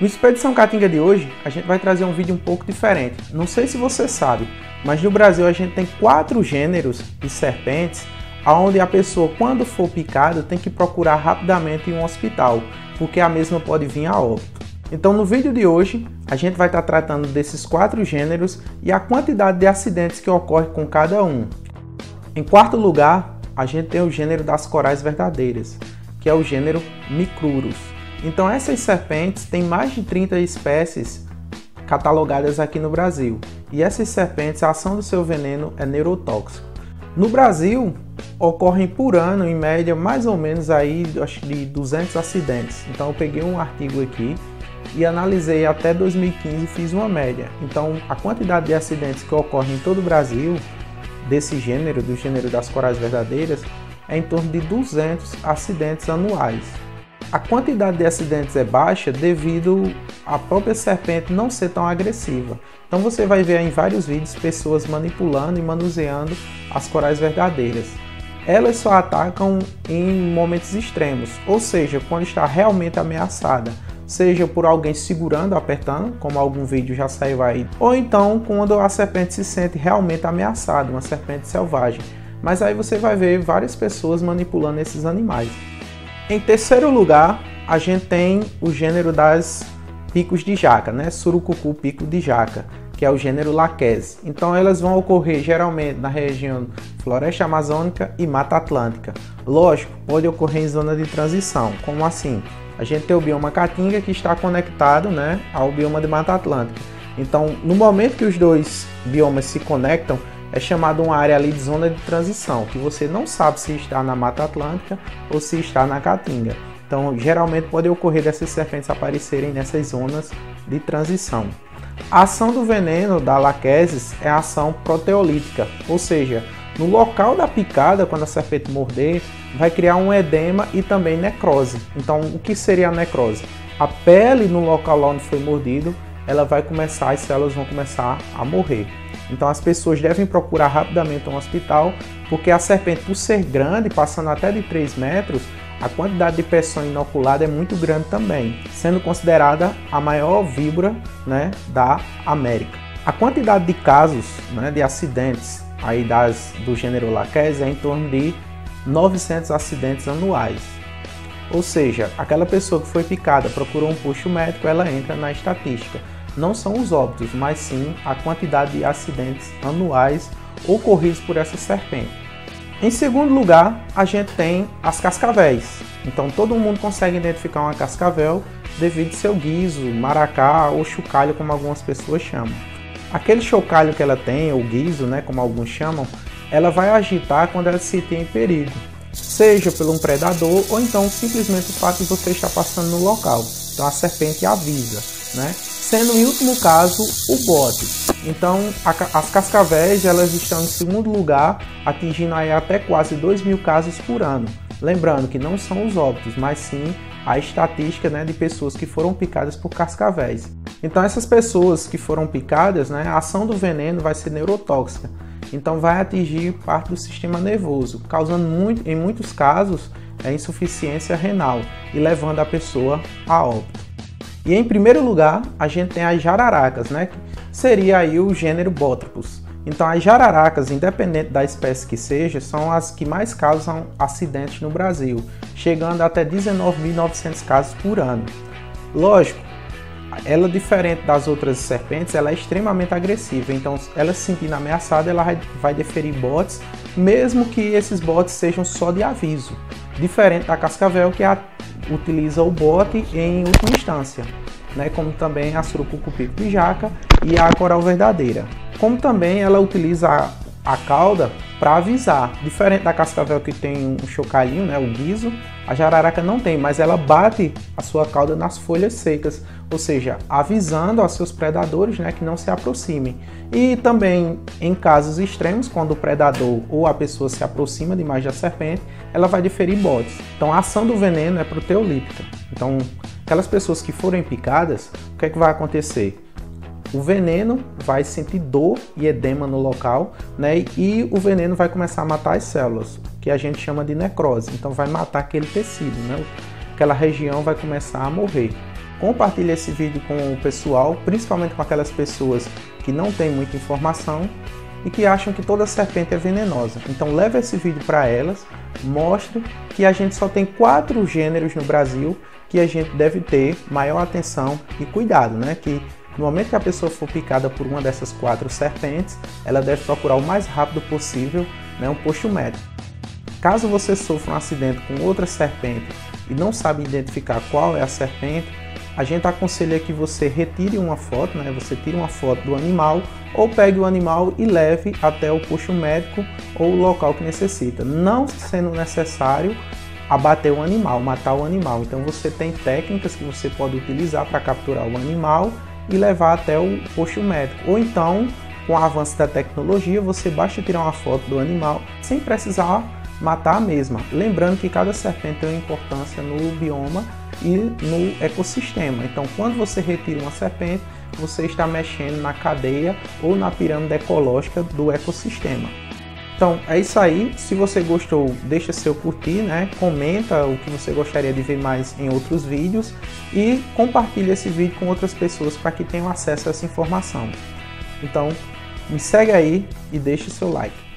No Expedição Caatinga de hoje, a gente vai trazer um vídeo um pouco diferente. Não sei se você sabe, mas no Brasil a gente tem quatro gêneros de serpentes, onde a pessoa, quando for picada, tem que procurar rapidamente em um hospital, porque a mesma pode vir a óbito. Então, no vídeo de hoje, a gente vai estar tratando desses quatro gêneros e a quantidade de acidentes que ocorre com cada um. Em quarto lugar, a gente tem o gênero das corais verdadeiras, que é o gênero Micrurus. Então essas serpentes têm mais de 30 espécies catalogadas aqui no Brasil. E essas serpentes, a ação do seu veneno é neurotóxico. No Brasil, ocorrem por ano, em média, mais ou menos aí, de 200 acidentes. Então eu peguei um artigo aqui e analisei até 2015 e fiz uma média. Então a quantidade de acidentes que ocorrem em todo o Brasil, desse gênero, do gênero das corais verdadeiras, é em torno de 200 acidentes anuais. A quantidade de acidentes é baixa devido à própria serpente não ser tão agressiva. Então você vai ver em vários vídeos pessoas manipulando e manuseando as corais verdadeiras. Elas só atacam em momentos extremos, ou seja, quando está realmente ameaçada, seja por alguém segurando, apertando, como algum vídeo já saiu aí, ou então quando a serpente se sente realmente ameaçada, uma serpente selvagem. Mas aí você vai ver várias pessoas manipulando esses animais. Em terceiro lugar, a gente tem o gênero das picos de jaca, né? Surucucu pico de jaca, que é o gênero Laquese. Então elas vão ocorrer geralmente na região floresta amazônica e mata atlântica. Lógico, pode ocorrer em zona de transição. Como assim? A gente tem o bioma caatinga que está conectado, né, ao bioma de mata atlântica. Então, no momento que os dois biomas se conectam, é chamado uma área ali de zona de transição, que você não sabe se está na Mata Atlântica ou se está na Caatinga. Então, geralmente pode ocorrer dessas serpentes aparecerem nessas zonas de transição. A ação do veneno da laquesis é a ação proteolítica, ou seja, no local da picada, quando a serpente morder, vai criar um edema e também necrose. Então, o que seria a necrose? A pele no local onde foi mordido, ela vai começar, as células vão começar a morrer. Então as pessoas devem procurar rapidamente um hospital, porque a serpente, por ser grande, passando até de 3 metros, a quantidade de pressão inoculada é muito grande também, sendo considerada a maior víbora né, da América. A quantidade de casos né, de acidentes aí das, do gênero Laques é em torno de 900 acidentes anuais. Ou seja, aquela pessoa que foi picada procurou um puxo médico, ela entra na estatística não são os óbitos, mas sim a quantidade de acidentes anuais ocorridos por essa serpente. Em segundo lugar, a gente tem as cascavéis. Então todo mundo consegue identificar uma cascavel devido ao seu guiso, maracá ou chocalho, como algumas pessoas chamam. Aquele chocalho que ela tem, ou guiso, né, como alguns chamam, ela vai agitar quando ela se tem em perigo, seja por um predador ou então simplesmente o fato de você estar passando no local. Então a serpente avisa, né? sendo em último caso o bote. Então a, as cascavéis elas estão em segundo lugar, atingindo aí até quase 2 mil casos por ano. Lembrando que não são os óbitos, mas sim a estatística né, de pessoas que foram picadas por cascavéis. Então essas pessoas que foram picadas, né, a ação do veneno vai ser neurotóxica. Então vai atingir parte do sistema nervoso, causando muito, em muitos casos a insuficiência renal e levando a pessoa a óbito. E em primeiro lugar, a gente tem as jararacas, né? Que seria aí o gênero Botrypus. Então as jararacas, independente da espécie que seja, são as que mais causam acidentes no Brasil, chegando até 19.900 casos por ano. Lógico, ela diferente das outras serpentes, ela é extremamente agressiva. Então, ela se sentindo ameaçada, ela vai deferir botes, mesmo que esses botes sejam só de aviso. Diferente da cascavel, que é utiliza o bote em última instância, né, como também a surucucu-pico de jaca e a coral verdadeira. Como também ela utiliza a, cauda para avisar, diferente da cascavel que tem um chocalhinho, né, o guiso, a jararaca não tem, mas ela bate a sua cauda nas folhas secas, ou seja, avisando aos seus predadores né, que não se aproximem. E também em casos extremos, quando o predador ou a pessoa se aproxima demais da serpente, ela vai diferir botes. Então a ação do veneno é proteolítica. Então, aquelas pessoas que forem picadas, o que é que vai acontecer? O veneno vai sentir dor e edema no local, né? E o veneno vai começar a matar as células, que a gente chama de necrose. Então vai matar aquele tecido, né? Aquela região vai começar a morrer. compartilhe esse vídeo com o pessoal, principalmente com aquelas pessoas que não têm muita informação e que acham que toda serpente é venenosa. Então leve esse vídeo para elas, mostre que a gente só tem quatro gêneros no Brasil que a gente deve ter maior atenção e cuidado, né? Que no momento que a pessoa for picada por uma dessas quatro serpentes, ela deve procurar o mais rápido possível né, um posto médico. Caso você sofra um acidente com outra serpente e não sabe identificar qual é a serpente, a gente aconselha que você retire uma foto, né? Você tire uma foto do animal ou pegue o animal e leve até o posto médico ou o local que necessita, não sendo necessário abater o animal, matar o animal. Então você tem técnicas que você pode utilizar para capturar o animal e levar até o posto médico. Ou então, com o avanço da tecnologia, você basta tirar uma foto do animal sem precisar matar a mesma. Lembrando que cada serpente tem uma importância no bioma e no ecossistema. Então, quando você retira uma serpente, você está mexendo na cadeia ou na pirâmide ecológica do ecossistema. Então é isso aí. Se você gostou, deixa seu curtir, né? Comenta o que você gostaria de ver mais em outros vídeos e compartilhe esse vídeo com outras pessoas para que tenham acesso a essa informação. Então me segue aí e deixe seu like.